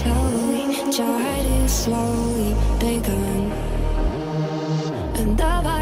I've been safe in love.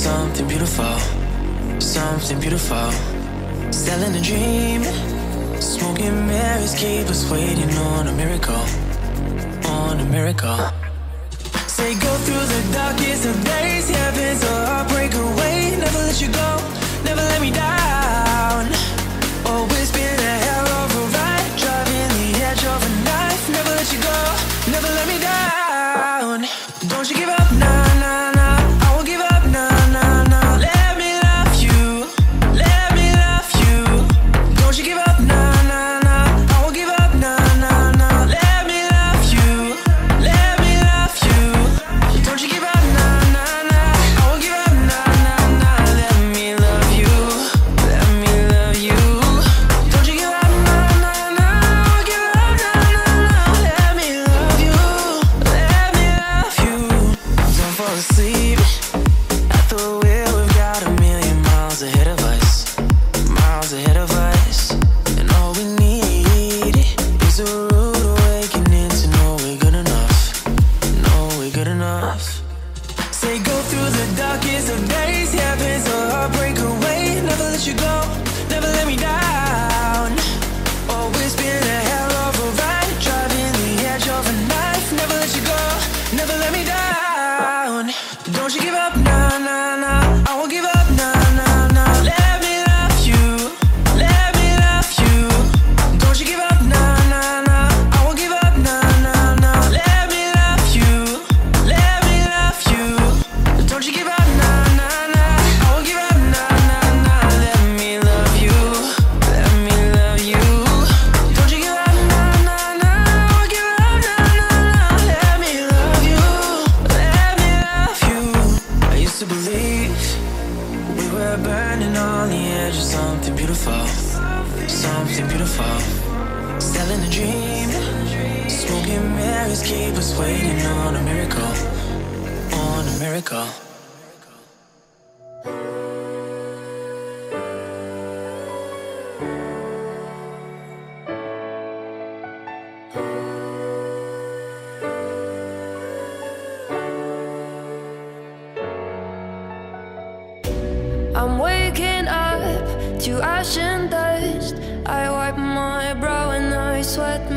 something beautiful, something beautiful. Selling a dream, smoking mirrors keep us waiting on a miracle, on a miracle. Say go through the darkest of days, heaven's a heartbreak away. Never let you go, never let me die. beautiful, something beautiful. Selling a dream, smoking mirrors keep us waiting on a miracle, on a miracle. I'm waking up to ash and dust. I wipe my brow and I sweat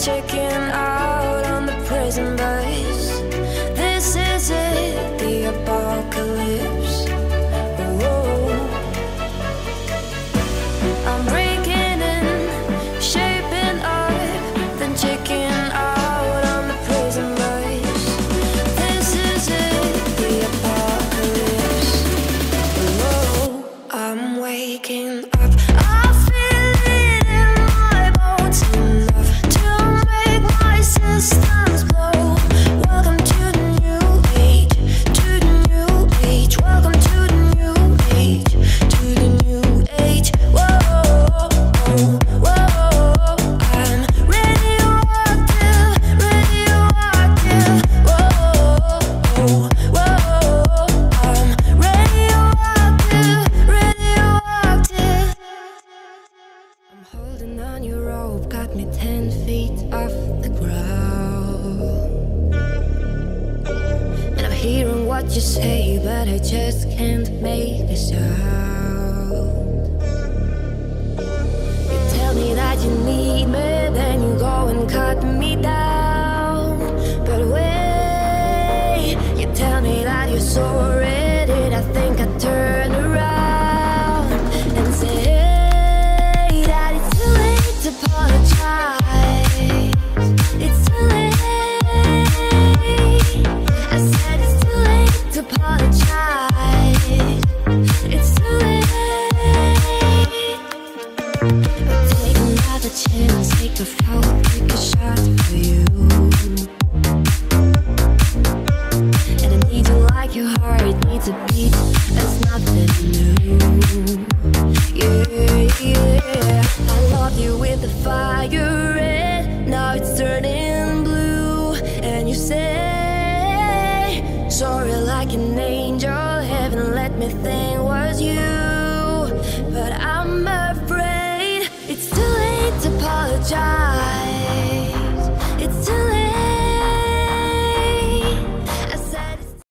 chicken. I just can't make a sound. You tell me that you need me, then you go and cut me down. But wait, you tell me that you're I think I around and say? apologize. It's too late. the fire.